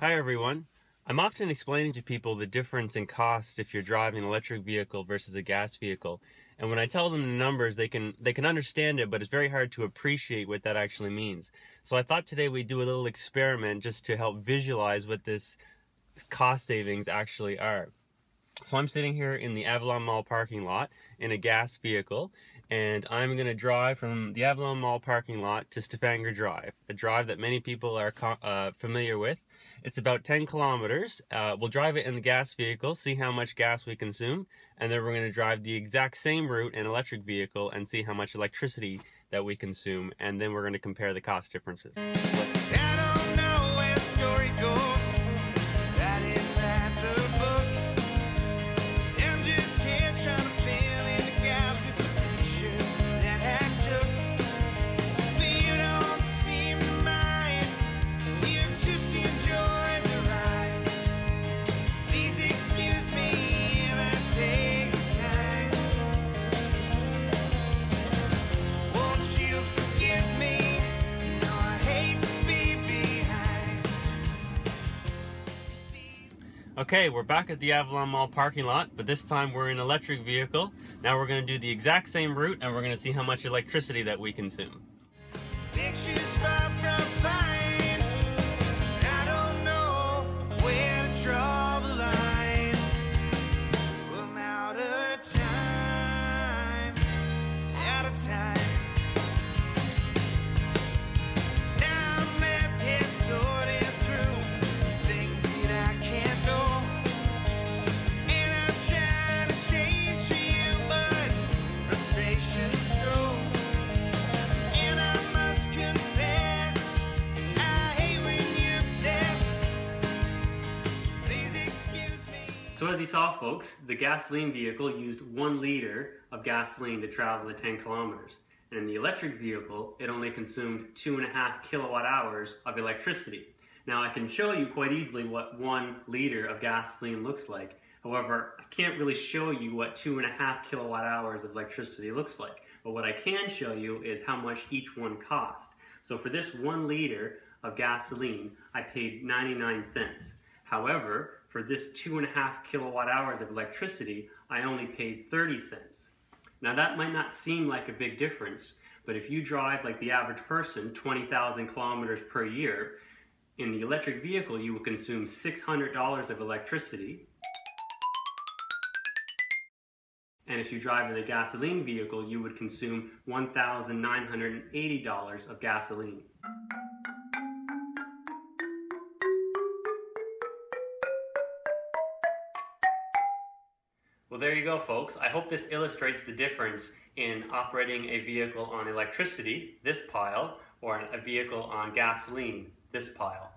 Hi everyone. I'm often explaining to people the difference in cost if you're driving an electric vehicle versus a gas vehicle. And when I tell them the numbers, they can they can understand it, but it's very hard to appreciate what that actually means. So I thought today we'd do a little experiment just to help visualize what this cost savings actually are. So I'm sitting here in the Avalon Mall parking lot in a gas vehicle and I'm going to drive from the Avalon Mall parking lot to Stavanger Drive, a drive that many people are uh, familiar with. It's about 10 kilometers. Uh, we'll drive it in the gas vehicle, see how much gas we consume, and then we're going to drive the exact same route in electric vehicle and see how much electricity that we consume, and then we're going to compare the cost differences. Okay, we're back at the Avalon Mall parking lot, but this time we're in electric vehicle. Now we're to do the exact same route and we're to see how much electricity that we consume. So as you saw folks, the gasoline vehicle used one liter of gasoline to travel the 10 kilometers. And in the electric vehicle, it only consumed two and a half kilowatt hours of electricity. Now I can show you quite easily what one liter of gasoline looks like. However, I can't really show you what two and a half kilowatt hours of electricity looks like. But what I can show you is how much each one cost. So for this one liter of gasoline, I paid 99 cents. However, for this two and a half kilowatt hours of electricity, I only paid 30 cents. Now that might not seem like a big difference, but if you drive like the average person 20,000 kilometers per year, in the electric vehicle you will consume $600 of electricity. And if you drive in a gasoline vehicle, you would consume $1,980 of gasoline. Well, there you go, folks. I hope this illustrates the difference in operating a vehicle on electricity, this pile, or a vehicle on gasoline, this pile.